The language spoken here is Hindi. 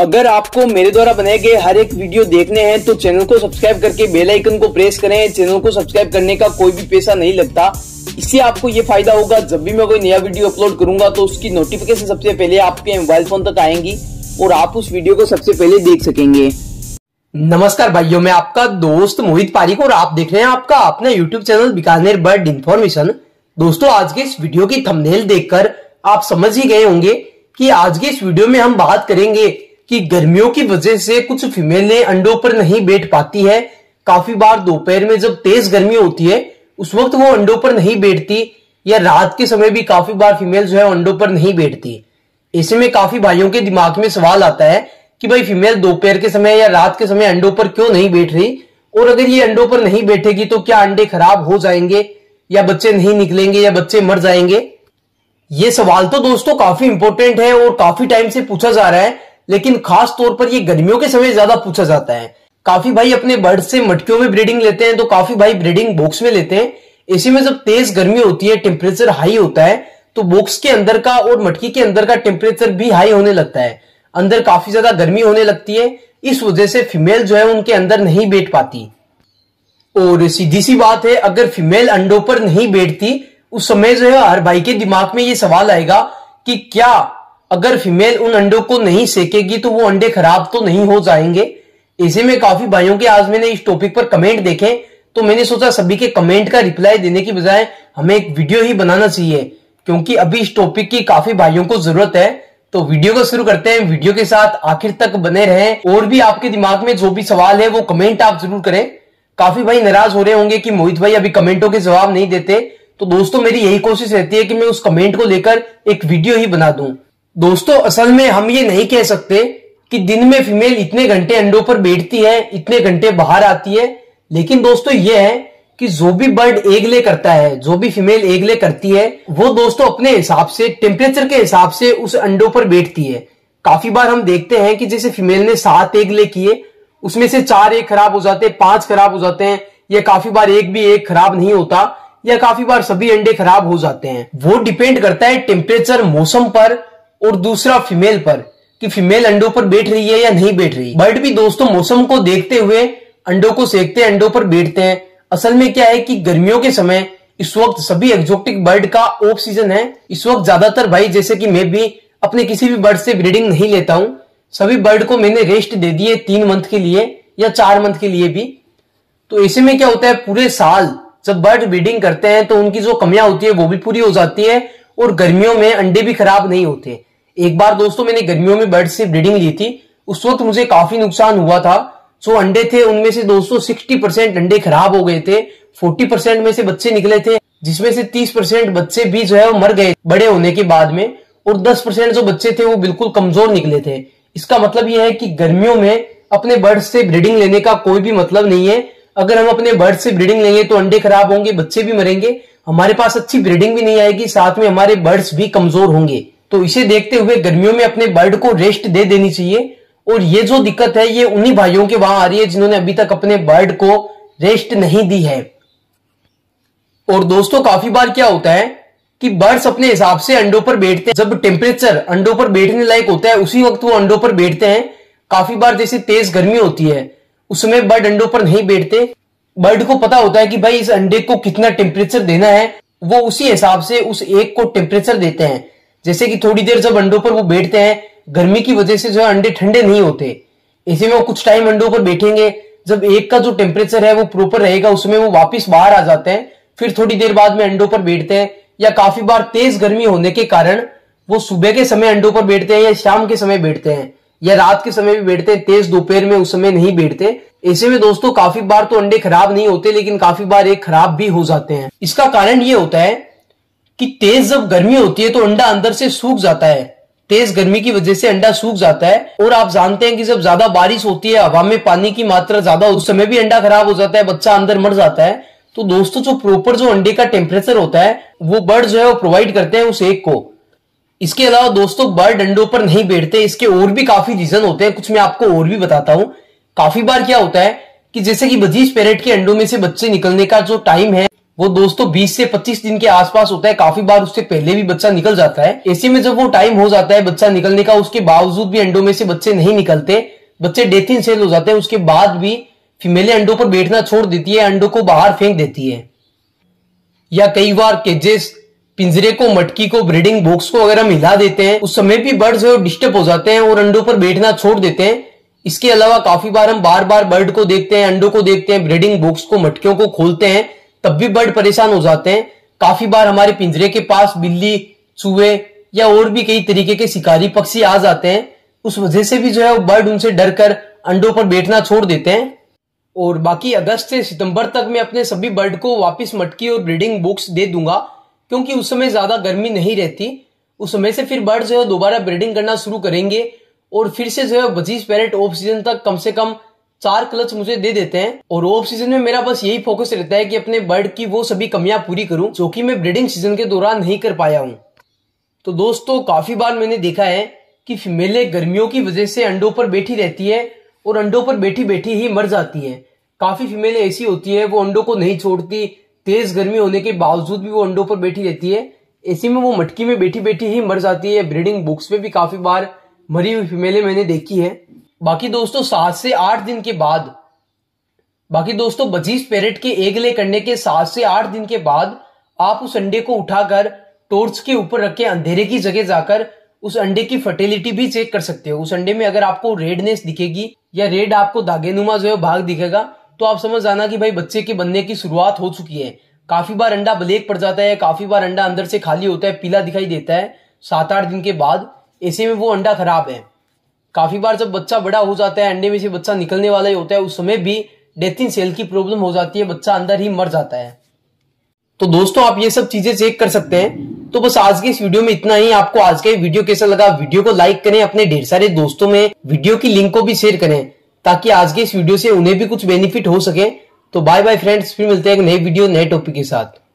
अगर आपको मेरे द्वारा बनाए गए हर एक वीडियो देखने हैं तो चैनल को सब्सक्राइब करके बेल आइकन को प्रेस करें। चैनल को सब्सक्राइब करने का कोई भी पैसा नहीं लगता। इससे आपको ये फ़ायदा होगा, जब भी मैं कोई नया वीडियो अपलोड करूँगा तो उसकी नोटिफिकेशन सबसे पहले आपके मोबाइल फ़ोन तक आएँगी और आप उस वीडियो को सबसे पहले देख सकेंगे। नमस्कार भाइयों, मैं आपका दोस्त मोहित पारिक और आप देख रहे हैं आपका अपना YouTube channel Bikaner bird information दोस्तों, आज के इस वीडियो की थंबनेल देखकर आप समझ ही गए होंगे कि आज के इस वीडियो में हम बात करेंगे कि गर्मियों की वजह से कुछ फीमेलें अंडों पर नहीं बैठ पाती है। काफ़ी बार दोपहर में जब तेज गर्मी होती है, उस वक्त वो अंडों पर नहीं बैठती, या रात के समय भी काफ़ी बार फीमेल जो है अंडों पर नहीं बैठती। ऐसे में काफ़ी भाइयों के दिमाग में सवाल आता है कि भाई फीमेल दोपहर के समय या रात के समय अंडों पर क्यों नहीं बैठ रही? और अगर ये अंडों पर नहीं बैठेगी तो क्या अंडे खराब हो जाएँगे, या बच्चे नहीं निकलेंगे, या बच्चे मर जाएँगे? ये सवाल तो दोस्तों काफ़ी इंपॉर्टेंट है और काफ़ी टाइम से पूछा जा रहा है लेकिन खास तौर पर ये गर्मियों के समय ज़्यादा पूछा जाता है। काफ़ी भाई अपने बर्ड से मटकियों में ब्रीडिंग लेते हैं तो काफ़ी भाई ब्रीडिंग बॉक्स में लेते हैं। इसी में जब तेज गर्मी होती है टेम्परेचर हाई होता है तो बॉक्स के अंदर का और मटकी के अंदर का टेम्परेचर भी हाई होने लगता है। अंदर काफ़ी ज़्यादा गर्मी होने लगती है, इस वजह से फीमेल जो है उनके अंदर नहीं बैठ पाती। और सीधी सी बात है, अगर फीमेल अंडों पर नहीं बैठती, उस समय जो है हर भाई के दिमाग में ये सवाल आएगा कि क्या अगर फीमेल उन अंडों को नहीं सेकेगी तो वो अंडे खराब तो नहीं हो जाएँगे। ऐसे में काफ़ी भाइयों के आज मैंने इस टॉपिक पर कमेंट देखे तो मैंने सोचा सभी के कमेंट का रिप्लाई देने की बजाय हमें एक वीडियो ही बनाना चाहिए, क्योंकि अभी इस टॉपिक की काफ़ी भाइयों को ज़रूरत है। तो वीडियो को शुरू करते हैं वीडियो के साथ आखिर तक बने रहें। और भी आपके दिमाग में जो भी सवाल है, वो कमेंट आप ज़रूर करें। काफ़ी भाई नाराज़ हो रहे होंगे कि मोहित भाई अभी कमेंटों के जवाब नहीं देते। तो दोस्तों, मेरी यही कोशिश रहती है कि मैं उस कमेंट को लेकर एक वीडियो ही बना दूँ। दोस्तों, असल में हम ये नहीं कह सकते कि दिन में फीमेल इतने घंटे अंडों पर बैठती है, इतने घंटे बाहर आती है। लेकिन दोस्तों, ये है कि जो भी बर्ड एग ले करता है, जो भी फीमेल एग ले करती है, वो दोस्तों अपने हिसाब से टेम्परेचर के हिसाब से उस अंडों पर बैठती है। काफ़ी बार हम देखते हैं कि जैसे फीमेल ने सात एग ले किए, उसमें से चार एग खराब हो जाते हैं पाँच खराब हो जाते हैं, या काफ़ी बार एक भी एग खराब नहीं होता, या काफ़ी बार सभी अंडे खराब हो जाते हैं। वो डिपेंड करता है टेम्परेचर मौसम पर और दूसरा फीमेल पर कि फीमेल अंडों पर बैठ रही है या नहीं बैठ रही। बर्ड भी दोस्तों, मौसम को देखते हुए अंडों को सेकते हैं, अंडों पर बैठते हैं। असल में क्या है कि गर्मियों के समय इस वक्त सभी एक्जोटिक बर्ड का ऑफ़ सीज़न है। इस वक्त ज़्यादातर भाई, जैसे कि मैं भी अपने किसी भी बर्ड से ब्रीडिंग नहीं लेता हूँ। सभी बर्ड को मैंने रेस्ट दे दिए तीन मंथ के लिए या चार मंथ के लिए भी। तो ऐसे में क्या होता है, पूरे साल जब बर्ड ब्रीडिंग करते हैं तो उनकी जो कमियाँ होती है, वो भी पूरी हो जाती है। और गर्मियों में अंडे भी खराब नहीं होते। एक बार दोस्तों मैंने गर्मियों में बर्ड से ब्रीडिंग ली थी। उस वक्त मुझे काफ़ी नुकसान हुआ था। जो अंडे थे, उनमें से दोस्तों सिक्सटी परसेंट अंडे खराब हो गए थे। फोर्टी परसेंट में से बच्चे निकले थे, जिसमें से तीस परसेंट बच्चे भी जो है वो मर गए बड़े होने के बाद में और दस परसेंट जो बच्चे थे वो बिल्कुल कमज़ोर निकले थे। इसका मतलब यह है कि गर्मियों में अपने बर्ड से ब्रीडिंग लेने का कोई भी मतलब नहीं है। अगर हम अपने बर्ड से ब्रीडिंग लेंगे तो अंडे खराब होंगे, बच्चे भी मरेंगे। हमारे पास अच्छी ब्रीडिंग भी नहीं आएगी, साथ में हमारे बर्ड्स भी कमज़ोर होंगे। तो इसे देखते हुए गर्मियों में अपने बर्ड को रेस्ट दे देनी चाहिए। और ये जो दिक्कत है, ये उन्हीं भाइयों के वहाँ आ रही है जिन्होंने अभी तक अपने बर्ड को रेस्ट नहीं दी है। और दोस्तों, काफ़ी बार क्या होता है कि बर्ड्स अपने हिसाब से अंडों पर बैठते हैं। जब टेम्परेचर अंडों पर बैठने लायक होता है, उसी वक्त वो अंडों पर बैठते हैं। काफ़ी बार जैसे तेज गर्मी होती है, उस समय बर्ड अंडों पर नहीं बैठते। बर्ड को पता होता है कि भाई इस अंडे को कितना टेम्परेचर देना है, वो उसी हिसाब से उस एक को टेम्परेचर देते हैं। जैसे कि थोड़ी देर जब अंडों पर वो बैठते हैं, गर्मी की वजह से जो है अंडे ठंडे नहीं होते। ऐसे में वो कुछ टाइम अंडों पर बैठेंगे, जब एक का जो टेम्परेचर है वो प्रॉपर रहेगा, उसमें वो वापिस बाहर आ जाते हैं, फिर थोड़ी देर बाद में अंडों पर बैठते हैं, या काफ़ी बार तेज गर्मी होने के कारण वो सुबह के समय अंडों पर बैठते हैं या शाम के समय बैठते हैं। या रात के समय भी बैठते हैं, तेज दोपहर में उस समय नहीं बैठते। ऐसे में दोस्तों, काफ़ी बार तो अंडे खराब नहीं होते, लेकिन काफ़ी बार एक खराब भी हो जाते हैं। इसका कारण ये होता है कि तेज जब गर्मी होती है तो अंडा अंदर से सूख जाता है। तेज गर्मी की वजह से अंडा सूख जाता है, और आप जानते हैं कि जब ज़्यादा बारिश होती है, हवा में पानी की मात्रा ज़्यादा, उस समय भी अंडा खराब हो जाता है, बच्चा अंदर मर जाता है। तो दोस्तों, जो प्रॉपर जो अंडे का टेम्परेचर होता है, वो बर्ड जो है वो प्रोवाइड करते हैं उस एक को। इसके अलावा दोस्तों बर्ड अंडों पर नहीं बैठते इसके और भी काफ़ी रीजन होते हैं। कुछ मैं आपको और भी बताता हूँ। काफ़ी बार क्या होता है कि जैसे कि बजीज पेरेट के अंडों में से बच्चे निकलने का जो टाइम है, वो दोस्तों 20 से 25 दिन के आसपास होता है। काफ़ी बार उससे पहले भी बच्चा निकल जाता है। ऐसे में जब वो टाइम हो जाता है बच्चा निकलने का, उसके बावजूद भी अंडों में से बच्चे नहीं निकलते। बच्चे डेथ इन सेल हो जाते हैं, उसके बाद भी फीमेले अंडों पर बैठना छोड़ देती है, अंडों को बाहर फेंक देती है। या कई बार केजेस पिंजरे को, मटकी को ब्रीडिंग बॉक्स को अगर हम हिला देते हैं, उस समय भी बर्ड जो डिस्टर्ब हो जाते हैं और अंडों पर बैठना छोड़ देते हैं। इसके अलावा काफ़ी बार हम बार बार बर्ड को देखते हैं, अंडों को देखते हैं ब्रीडिंग बॉक्स को, मटकियों को खोलते हैं, तब भी बर्ड परेशान हो जाते हैं। काफ़ी बार हमारे पिंजरे के पास बिल्ली, चूहे या और भी कई तरीके के शिकारी पक्षी आ जाते हैं। उस वजह से भी जो है वो बर्ड उनसे डर कर अंडों पर बैठना छोड़ देते हैं। और बाकी अगस्त से सितंबर तक मैं अपने सभी बर्ड को वापस मटकी और ब्रीडिंग बुक्स दे दूँगा। क्योंकि उस समय ज़्यादा गर्मी नहीं रहती। उस समय से फिर बर्ड जो है दोबारा ब्रीडिंग करना शुरू करेंगे और फिर से जो है बजीज पैरेट ऑफ़ सीज़न तक कम से कम चार क्लच मुझे दे देते हैं। और ऑफ़ सीज़न में मेरा बस यही फोकस रहता है कि अपने बर्ड की वो सभी कमियाँ पूरी करूँ, जो कि मैं ब्रीडिंग सीज़न के दौरान नहीं कर पाया हूँ। तो दोस्तों, काफ़ी बार मैंने देखा है कि फीमेले गर्मियों की वजह से अंडों पर बैठी रहती है और अंडों पर बैठी बैठी ही मर जाती है। काफ़ी फीमेले ऐसी होती है, वो अंडों को नहीं छोड़ती तेज गर्मी होने के बावजूद भी वो अंडों पर बैठी रहती है। ऐसी में वो मटकी में बैठी बैठी ही मर जाती है। ब्रीडिंग बुक्स में भी काफ़ी बार मरी हुई फीमेले मैंने देखी है। बाकी दोस्तों, सात से आठ दिन के बाद, बाकी दोस्तों, बजीज पेरेट के एग ले करने के सात से आठ दिन के बाद आप उस अंडे को उठाकर टोर्च के ऊपर रख के अंधेरे की जगह जाकर उस अंडे की फर्टिलिटी भी चेक कर सकते हो। उस अंडे में अगर आपको रेडनेस दिखेगी या रेड आपको दागेनुमा जो है भाग दिखेगा तो आप समझ आना कि भाई बच्चे के बनने की शुरुआत हो चुकी है। काफ़ी बार अंडा ब्लैक पड़ जाता है, काफ़ी बार अंडा अंदर से खाली होता है, पीला दिखाई देता है। सात आठ दिन के बाद ऐसे में वो अंडा खराब है। काफ़ी बार जब बच्चा बड़ा हो जाता है, अंडे में से बच्चा निकलने वाला ही होता है, उस समय भी डेथ इन सेल की प्रॉब्लम हो जाती है, बच्चा अंदर ही मर जाता है। तो दोस्तों, आप ये सब चीज़ें चेक कर सकते हैं। तो बस आज के इस वीडियो में इतना ही। आपको आज का वीडियो कैसा लगा, वीडियो को लाइक करें, अपने ढेर सारे दोस्तों में वीडियो की लिंक को भी शेयर करें। ताकि आज के इस वीडियो से उन्हें भी कुछ बेनिफिट हो सके। तो बाय बाय फ्रेंड्स फिर मिलते हैं एक नए वीडियो, नए टॉपिक के साथ।